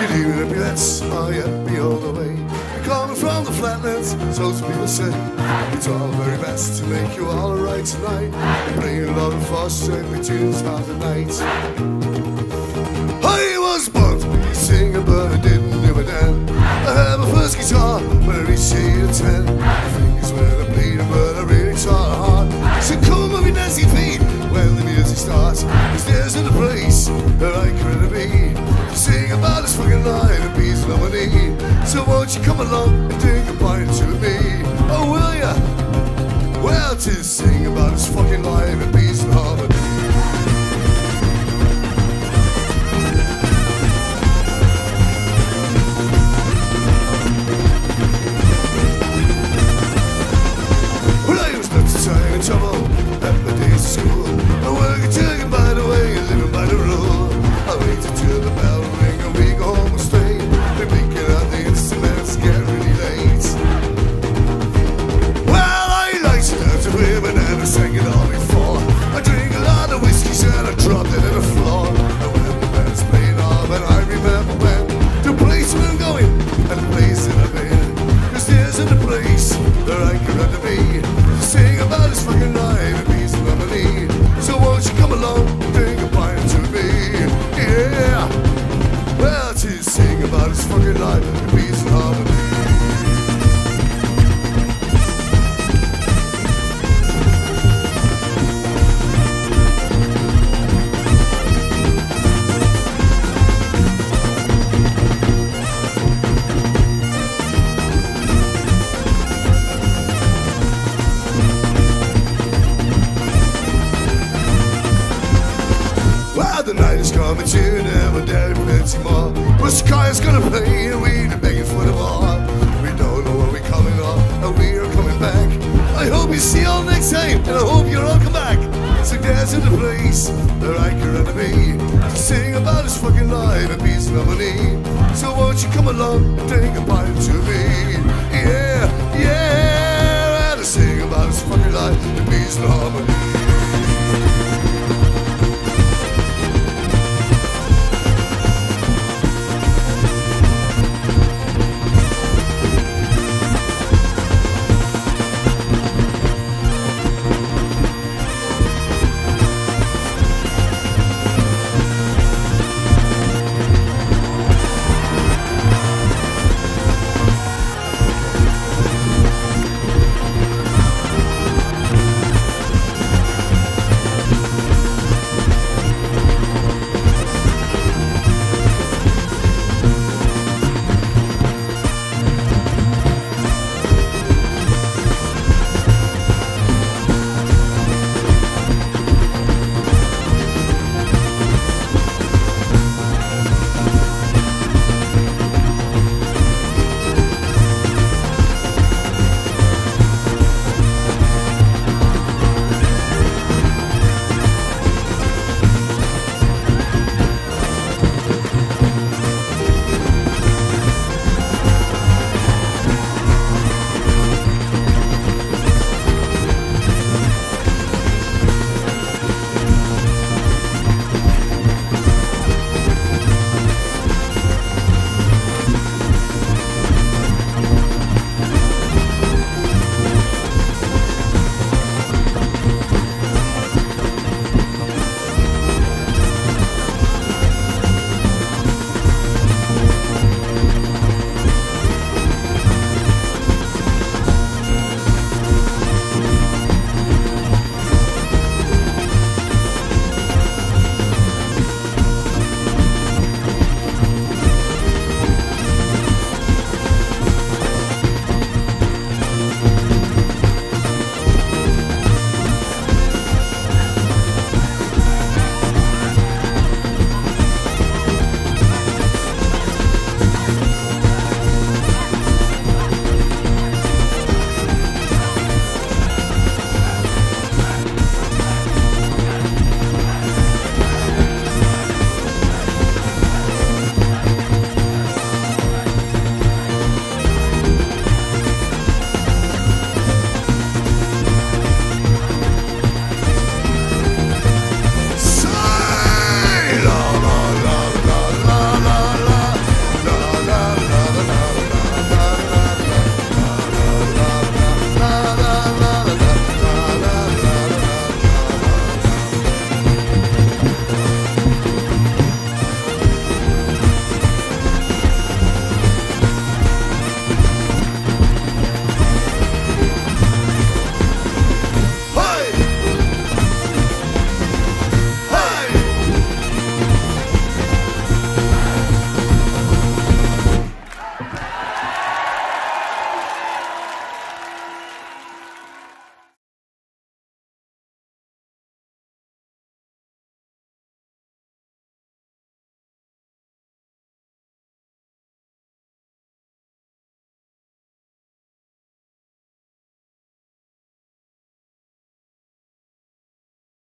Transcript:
Could even it be that's I am all the way. I'm coming from the flatlands, so some people say. It's all very best to make you alright tonight. I bring a lot of frustrated tunes out the night. I was born to be a singer, but I didn't give a damn. I had my first guitar when I reached the age of ten. My I played it, but I really tried hard. So come on, me nasty feet when the music starts. Cause there's no place that I could be. Sing about this fucking of peace and harmony. So won't you come along and drink a pint to me? Oh, will ya? Well, to sing about this fucking life Well, the night is coming to never dare plenty more. But Sky is gonna play and we're begging for the bar. We don't know when we're coming up and we are coming back. I hope you see all next time and I hope you all come back. So dance in the place run to be. Sing about this fucking life and peace and harmony. So won't you come along and drink a me?